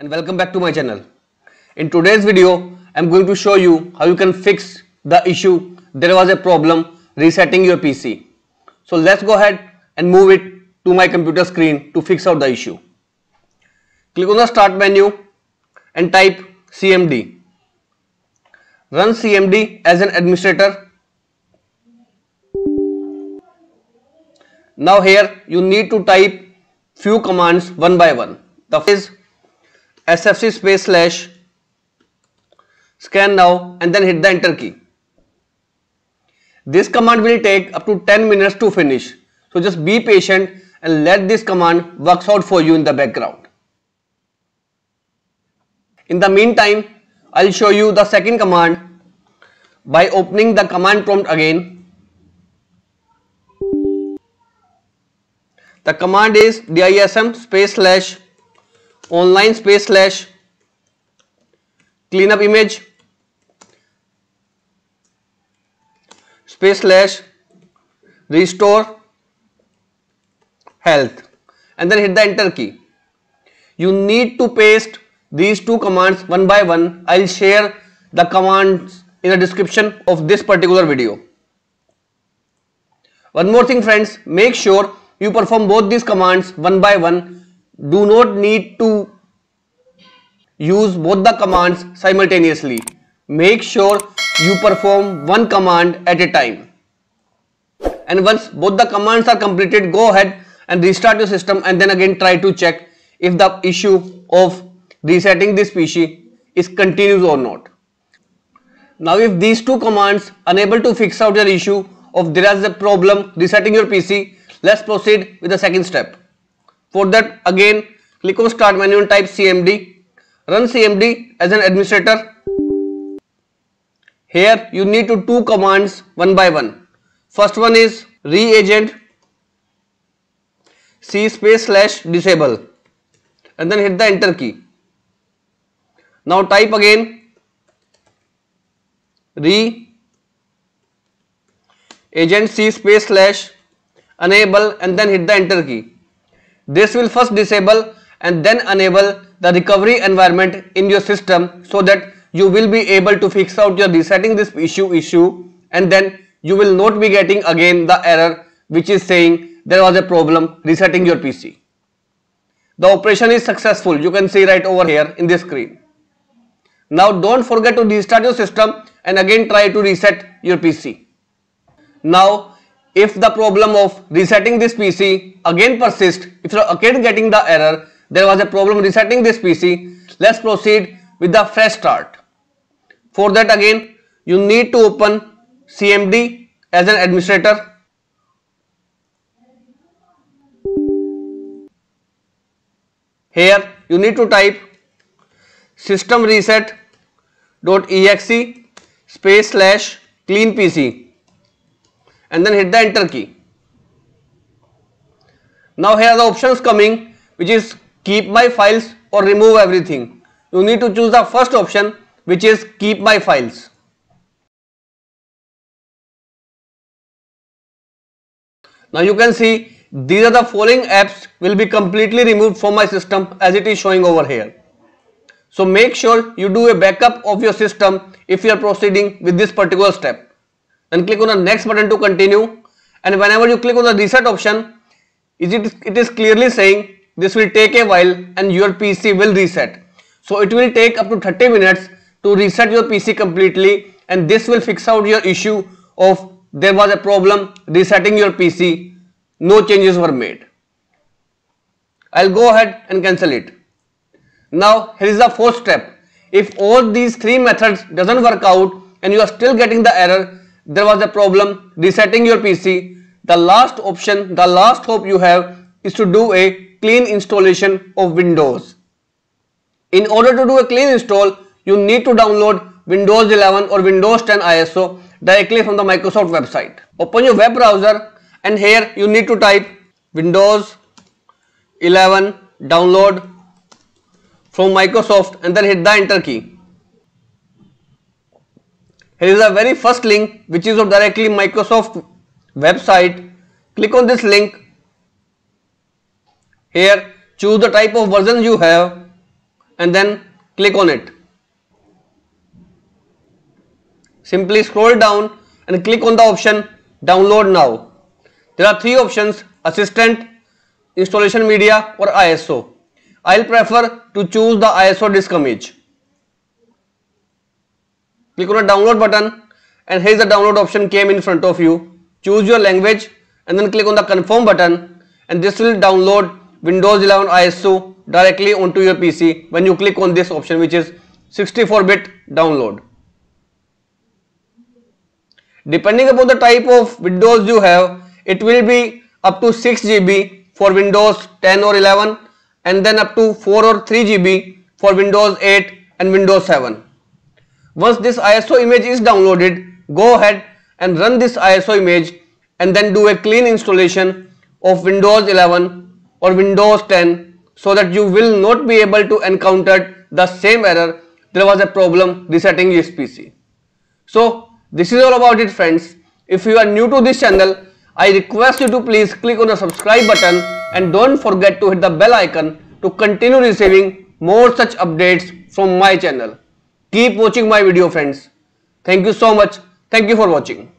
and welcome back to my channel. In today's video, I'm going to show you how you can fix the issue there was a problem resetting your PC. So let's go ahead and move it to my computer screen to fix out the issue. Click on the start menu and type CMD. Run CMD as an administrator. Now here you need to type few commands one by one. The first sfc space slash scan now and then hit the enter key. This command will take up to 10 minutes to finish. So just be patient and let this command works out for you in the background. In the meantime, I'll show you the second command by opening the command prompt again. The command is dism space slash online space slash cleanup image space slash restore health. And then hit the enter key. You need to paste these two commands one by one. I'll share the commands in the description of this particular video. One more thing friends. Make sure you perform both these commands one by one. Do not need to use both the commands simultaneously. Make sure you perform one command at a time. And once both the commands are completed, go ahead and restart your system and then again try to check if the issue of resetting this PC is continuous or not. Now if these two commands unable to fix out your issue of there is a problem resetting your PC, let's proceed with the second step. For that again click on start menu and type CMD. Run CMD as an administrator. Here you need to two commands one by one. First one is reagent c space slash disable and then hit the enter key. Now type again re agent c space slash enable and then hit the enter key. This will first disable and then enable the recovery environment in your system so that you will be able to fix out your resetting this issue issue and then you will not be getting again the error which is saying there was a problem resetting your PC. The operation is successful you can see right over here in this screen. Now don't forget to restart your system and again try to reset your PC. Now if the problem of resetting this PC again persists, if you're again getting the error, there was a problem resetting this PC, let's proceed with the fresh start. For that again, you need to open CMD as an administrator. Here you need to type system reset.exe space slash clean PC and then hit the enter key. Now here are the options coming which is keep my files or remove everything. You need to choose the first option which is keep my files. Now you can see these are the following apps will be completely removed from my system as it is showing over here. So make sure you do a backup of your system if you are proceeding with this particular step then click on the next button to continue and whenever you click on the reset option is it, it is clearly saying this will take a while and your PC will reset. So it will take up to 30 minutes to reset your PC completely and this will fix out your issue of there was a problem resetting your PC, no changes were made. I'll go ahead and cancel it. Now here is the fourth step. If all these three methods doesn't work out and you are still getting the error, there was a problem resetting your PC, the last option, the last hope you have is to do a clean installation of Windows. In order to do a clean install, you need to download Windows 11 or Windows 10 ISO directly from the Microsoft website. Open your web browser and here you need to type Windows 11 download from Microsoft and then hit the enter key. Here is the very first link which is of directly Microsoft website. Click on this link. Here choose the type of version you have and then click on it. Simply scroll down and click on the option download now. There are three options assistant, installation media or ISO. I'll prefer to choose the ISO disk image. Click on the download button and here's the download option came in front of you. Choose your language and then click on the confirm button and this will download Windows 11 ISO directly onto your PC when you click on this option which is 64-bit download. Depending upon the type of Windows you have, it will be up to 6 GB for Windows 10 or 11 and then up to 4 or 3 GB for Windows 8 and Windows 7. Once this ISO image is downloaded, go ahead and run this ISO image and then do a clean installation of Windows 11 or Windows 10 so that you will not be able to encounter the same error there was a problem resetting this PC. So this is all about it friends. If you are new to this channel, I request you to please click on the subscribe button and don't forget to hit the bell icon to continue receiving more such updates from my channel. Keep watching my video friends. Thank you so much. Thank you for watching.